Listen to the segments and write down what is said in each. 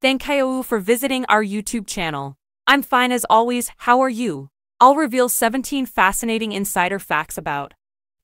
Thank you for visiting our YouTube channel. I'm fine as always, how are you? I'll reveal 17 fascinating insider facts about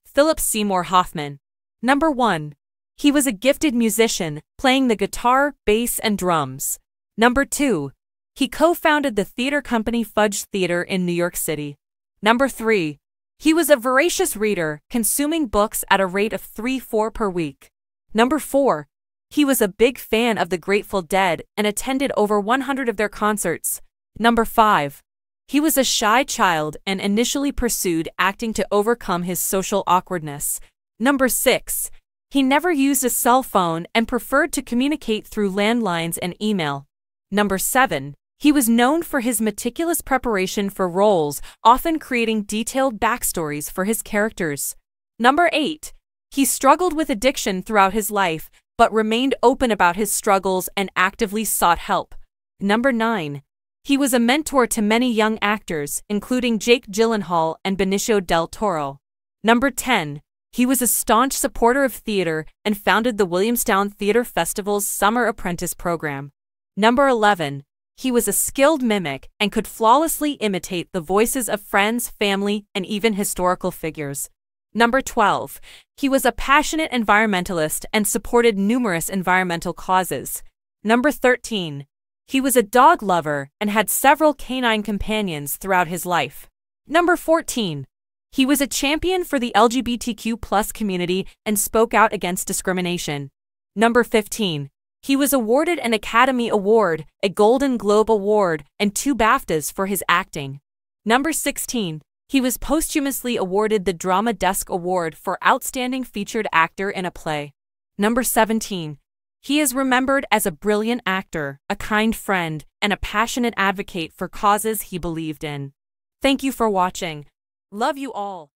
Philip Seymour Hoffman. Number 1. He was a gifted musician, playing the guitar, bass, and drums. Number 2. He co-founded the theater company Fudge Theater in New York City. Number 3. He was a voracious reader, consuming books at a rate of 3-4 per week. Number 4. He was a big fan of the Grateful Dead and attended over 100 of their concerts. Number 5. He was a shy child and initially pursued acting to overcome his social awkwardness. Number 6. He never used a cell phone and preferred to communicate through landlines and email. Number 7. He was known for his meticulous preparation for roles, often creating detailed backstories for his characters. Number 8. He struggled with addiction throughout his life, but remained open about his struggles and actively sought help. Number 9. He was a mentor to many young actors, including Jake Gyllenhaal and Benicio del Toro. Number 10. He was a staunch supporter of theater and founded the Williamstown Theater Festival's Summer Apprentice program. Number 11. He was a skilled mimic and could flawlessly imitate the voices of friends, family, and even historical figures. Number 12. He was a passionate environmentalist and supported numerous environmental causes. Number 13. He was a dog lover and had several canine companions throughout his life. Number 14. He was a champion for the LGBTQ plus community and spoke out against discrimination. Number 15. He was awarded an Academy Award, a Golden Globe Award, and two BAFTAs for his acting. Number 16. He was posthumously awarded the Drama Desk Award for Outstanding Featured Actor in a Play. Number 17. He is remembered as a brilliant actor, a kind friend, and a passionate advocate for causes he believed in. Thank you for watching. Love you all.